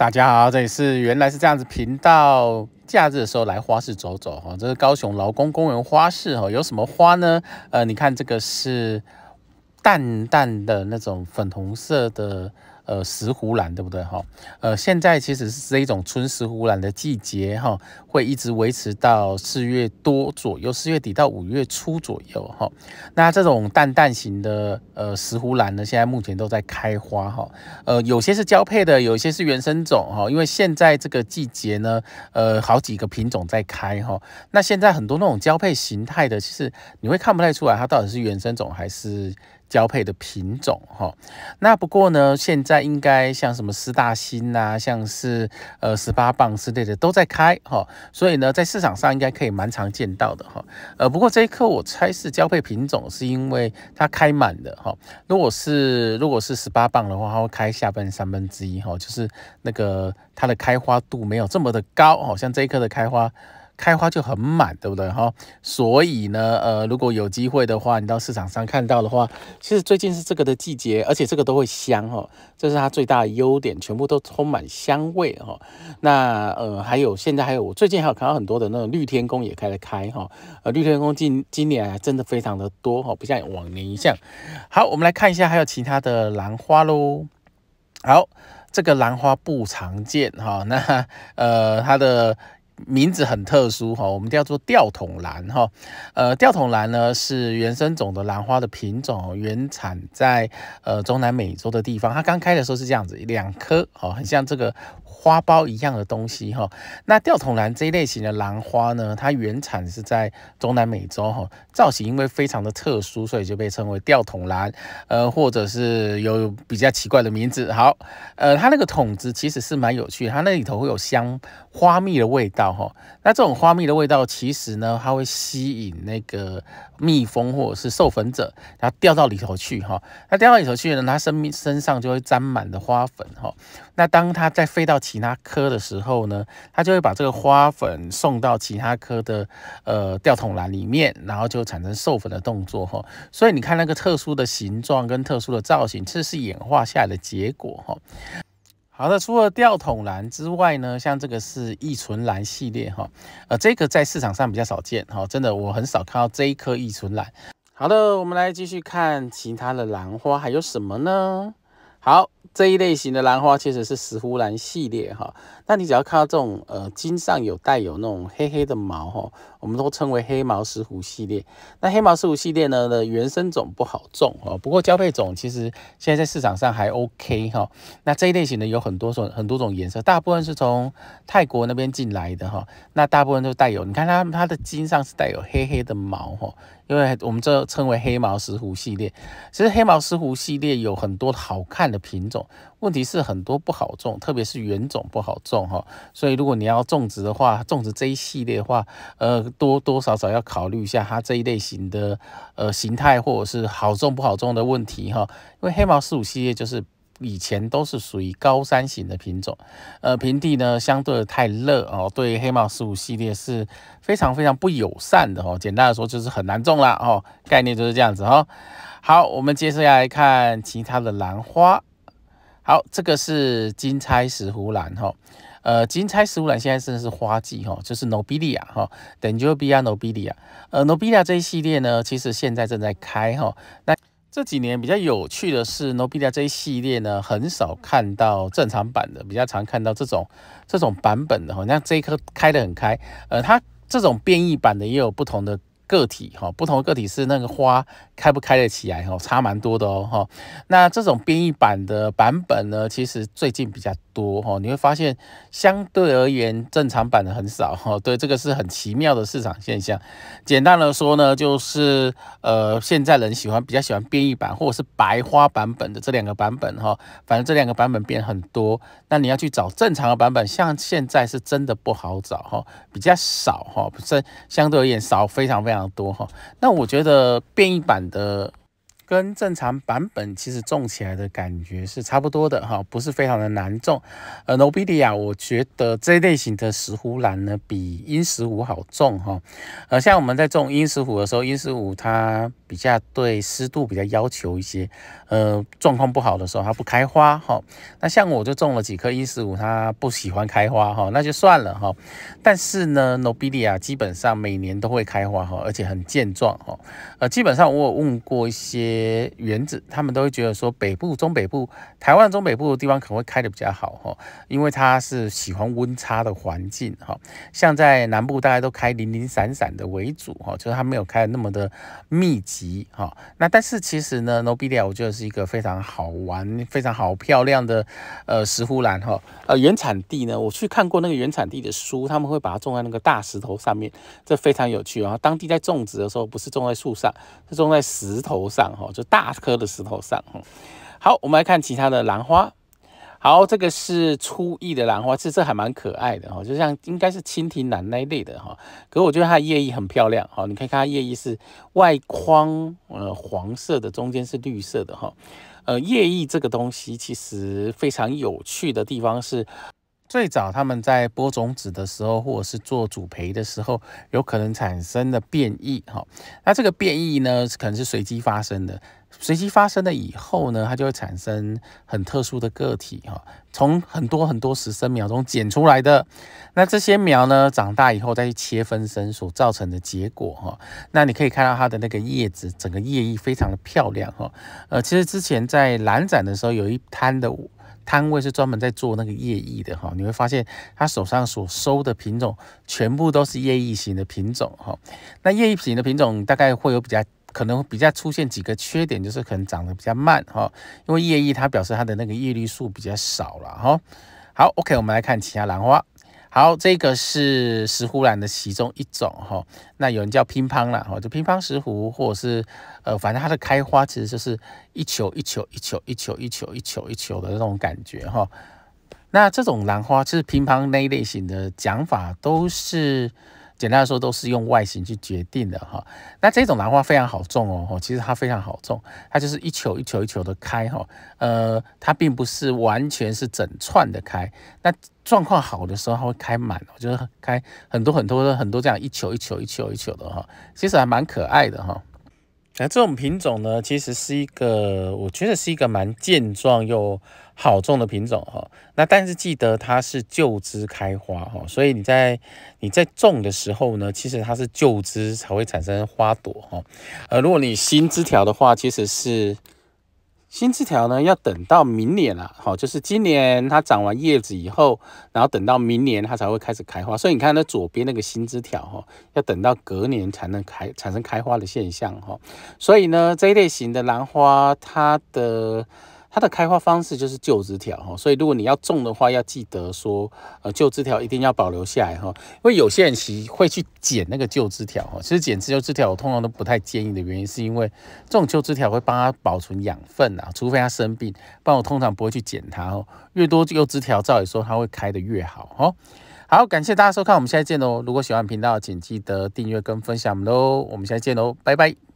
大家好，这里是原来是这样子频道。假日的时候来花市走走哈，这是高雄劳工公园花市哈，有什么花呢？呃，你看这个是淡淡的那种粉红色的。呃，石斛兰对不对哈？呃，现在其实是这一种春石斛兰的季节哈，会一直维持到四月多左右，四月底到五月初左右哈。那这种淡淡型的呃石斛兰呢，现在目前都在开花哈。呃，有些是交配的，有些是原生种哈。因为现在这个季节呢，呃，好几个品种在开哈。那现在很多那种交配形态的，其实你会看不太出来它到底是原生种还是。交配的品种哈，那不过呢，现在应该像什么四大星呐，像是呃十八磅之类的都在开哈，所以呢，在市场上应该可以蛮常见到的哈。呃，不过这一颗我猜是交配品种，是因为它开满的哈。如果是如果是十八磅的话，它会开下半三分之一哈，就是那个它的开花度没有这么的高哦，像这一颗的开花。开花就很满，对不对哈？所以呢，呃，如果有机会的话，你到市场上看到的话，其实最近是这个的季节，而且这个都会香哈，这是它最大的优点，全部都充满香味哈。那呃，还有现在还有我最近还有看到很多的那种绿天宫也开了开哈，呃，绿天宫今今年真的非常的多哈，不像往年一样。好，我们来看一下还有其他的兰花喽。好，这个兰花不常见哈，那呃它的。名字很特殊哈，我们叫做吊桶兰哈。呃，吊桶兰呢是原生种的兰花的品种，原产在呃中南美洲的地方。它刚开的时候是这样子，两颗哦，很像这个。花苞一样的东西哈，那吊桶兰这一类型的兰花呢，它原产是在中南美洲哈，造型因为非常的特殊，所以就被称为吊桶兰，呃，或者是有比较奇怪的名字。好，呃，它那个桶子其实是蛮有趣，它那里头会有香花蜜的味道哈。那这种花蜜的味道，其实呢，它会吸引那个蜜蜂或者是授粉者，然后掉到里头去哈。那掉到里头去呢，它身身上就会沾满的花粉哈。那当它再飞到其他科的时候呢，它就会把这个花粉送到其他科的呃吊桶篮里面，然后就产生授粉的动作哈。所以你看那个特殊的形状跟特殊的造型，这是演化下来的结果哈。好的，除了吊桶兰之外呢，像这个是异醇兰系列哈，呃，这个在市场上比较少见哈，真的我很少看到这一颗异醇兰。好的，我们来继续看其他的兰花还有什么呢？好。这一类型的兰花其实是石斛兰系列哈，那你只要看到这种呃茎上有带有那种黑黑的毛哈，我们都称为黑毛石斛系列。那黑毛石斛系列呢的原生种不好种哦，不过交配种其实现在在市场上还 OK 哈。那这一类型的有很多种很多种颜色，大部分是从泰国那边进来的哈，那大部分都带有，你看它它的茎上是带有黑黑的毛哈。因为我们这称为黑毛石斛系列，其实黑毛石斛系列有很多好看的品种，问题是很多不好种，特别是原种不好种哈。所以如果你要种植的话，种植这一系列的话，呃，多多少少要考虑一下它这一类型的呃形态或者是好种不好种的问题哈。因为黑毛四五系列就是。以前都是属于高山型的品种，呃，平地呢相对的太热哦，对黑毛十五系列是非常非常不友善的哦。简单的说就是很难种啦哦，概念就是这样子哈。好，我们接下来看其他的兰花。好，这个是金钗石斛兰哈，呃，金钗石斛兰现在正是花季哈，就是 Nobilia 哈 d a n g e r b i a Nobilia，呃，Nobilia 这一系列呢，其实现在正在开哈，那。这几年比较有趣的是，Nobilia 这一系列呢，很少看到正常版的，比较常看到这种这种版本的，好像这一颗开得很开，呃，它这种变异版的也有不同的。个体哈，不同的个体是那个花开不开得起来哈，差蛮多的哦哈。那这种编译版的版本呢，其实最近比较多哈，你会发现相对而言正常版的很少哈。对，这个是很奇妙的市场现象。简单的说呢，就是呃，现在人喜欢比较喜欢编译版或者是白花版本的这两个版本哈。反正这两个版本变很多，那你要去找正常的版本，像现在是真的不好找哈，比较少哈，不是相对而言少，非常非常。多哈，那我觉得变异版的跟正常版本其实种起来的感觉是差不多的哈，不是非常的难种。呃，Nobilia，我觉得这类型的石斛兰呢，比英石斛好种哈。呃，像我们在种英石斛的时候，英石斛它比较对湿度比较要求一些，呃，状况不好的时候它不开花哈。那像我就种了几棵英石斛，它不喜欢开花哈，那就算了哈。但是呢，Nobilia 基本上每年都会开花哈，而且很健壮哈。呃，基本上我有问过一些。园子，他们都会觉得说北部、中北部、台湾中北部的地方可能会开的比较好哈，因为它是喜欢温差的环境哈。像在南部，大家都开零零散散的为主哈，就是它没有开的那么的密集哈。那但是其实呢，Nobilia 我觉得是一个非常好玩、非常好漂亮的呃石斛兰哈。呃，原产地呢，我去看过那个原产地的书，他们会把它种在那个大石头上面，这非常有趣啊。当地在种植的时候，不是种在树上，是种在石头上哈。就大颗的石头上，好，我们来看其他的兰花。好，这个是初意的兰花，其实这还蛮可爱的哈，就像应该是蜻蜓兰那一类的哈。可是我觉得它的叶翼很漂亮哈，你可以看它叶翼是外框呃黄色的，中间是绿色的哈。呃，叶翼这个东西其实非常有趣的地方是。最早他们在播种子的时候，或者是做主培的时候，有可能产生的变异哈。那这个变异呢，可能是随机发生的。随机发生了以后呢，它就会产生很特殊的个体哈。从很多很多十生苗中剪出来的，那这些苗呢，长大以后再去切分生所造成的结果哈。那你可以看到它的那个叶子，整个叶翼非常的漂亮哈。呃，其实之前在蓝展的时候，有一摊的。摊位是专门在做那个叶翼的哈，你会发现他手上所收的品种全部都是叶翼型的品种哈。那叶翼型的品种大概会有比较可能比较出现几个缺点，就是可能长得比较慢哈，因为叶翼它表示它的那个叶绿素比较少了哈。好，OK，我们来看其他兰花。好，这个是石斛兰的其中一种哈，那有人叫乒乓兰，哈，就乒乓石斛，或者是呃，反正它的开花其实就是一球一球一球一球一球一球一球的那种感觉哈。那这种兰花就是乒乓那一类型的讲法都是。简单来说，都是用外形去决定的哈。那这种兰花非常好种哦，其实它非常好种，它就是一球一球一球的开哈。呃，它并不是完全是整串的开，那状况好的时候它会开满，就是开很多很多很多这样一球一球一球一球的哈。其实还蛮可爱的哈。那这种品种呢，其实是一个，我觉得是一个蛮健壮又好种的品种哈。那但是记得它是旧枝开花哈，所以你在你在种的时候呢，其实它是旧枝才会产生花朵哈。呃，如果你新枝条的话，其实是。新枝条呢，要等到明年了，好，就是今年它长完叶子以后，然后等到明年它才会开始开花。所以你看那左边那个新枝条哈，要等到隔年才能开产生开花的现象哈。所以呢，这一类型的兰花，它的。它的开花方式就是旧枝条哈，所以如果你要种的话，要记得说，呃，旧枝条一定要保留下来哈，因为有些人其会去剪那个旧枝条哈。其实剪旧枝条我通常都不太建议的原因，是因为这种旧枝条会帮它保存养分啊，除非它生病，不然我通常不会去剪它哦。越多旧枝条，照理说它会开的越好哈。好，感谢大家收看，我们下次见喽。如果喜欢频道，请记得订阅跟分享喽。我们下次见喽，拜拜。